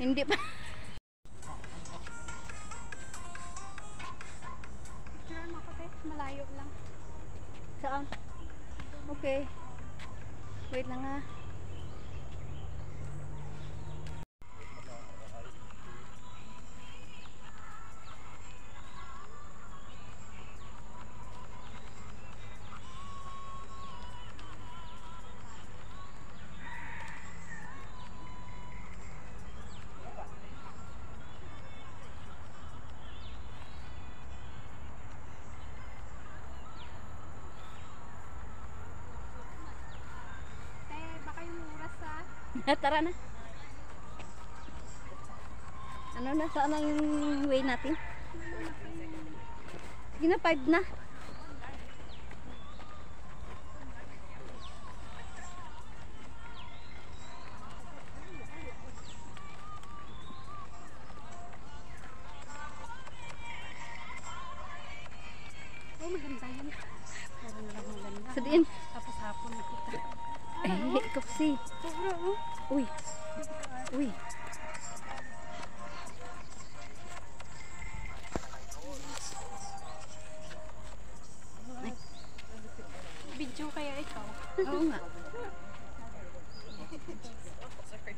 Hindi pa. Malayo lang. Saan? Okay. Wait lang ha. Tara na. Ano na? Saan na yung way natin? Sige na, 5 na. Oh, maganda yun. Meron kasi. Sobra, oh. Uy. Uy. Video kaya ikaw. Oo nga. Sorry.